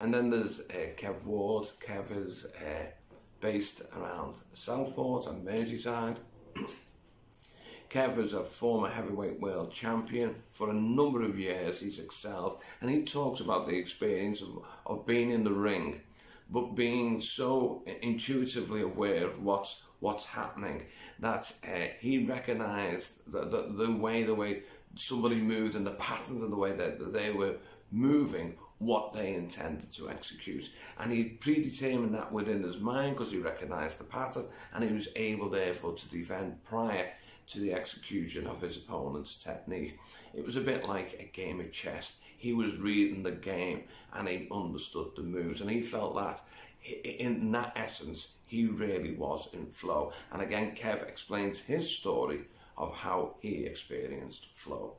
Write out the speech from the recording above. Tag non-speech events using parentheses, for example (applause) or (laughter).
And then there's uh, Kev Ward. Kev is uh, based around Southport and Merseyside. (clears throat) Kev is a former heavyweight world champion. For a number of years, he's excelled, and he talks about the experience of, of being in the ring, but being so intuitively aware of what's what's happening that uh, he recognised the, the, the way the way somebody moved and the patterns and the way that they were moving what they intended to execute. And he predetermined that within his mind because he recognised the pattern and he was able, therefore, to defend prior to the execution of his opponent's technique. It was a bit like a game of chess. He was reading the game and he understood the moves, and he felt that in that essence, he really was in flow. And again, Kev explains his story of how he experienced flow.